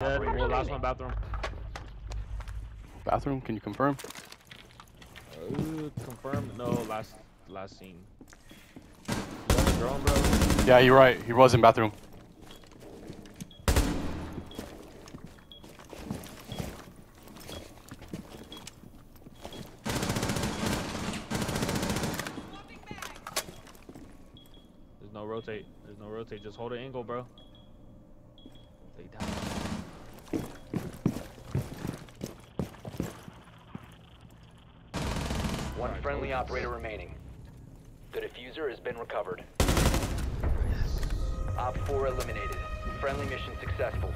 Dead. Well, last one bathroom. Bathroom, can you confirm? Uh, confirmed. No, last last scene. You drone, bro? Yeah, you're right. He was in bathroom. There's no rotate. There's no rotate. Just hold an angle, bro. One friendly operator remaining. The diffuser has been recovered. Op 4 eliminated. Friendly mission successful.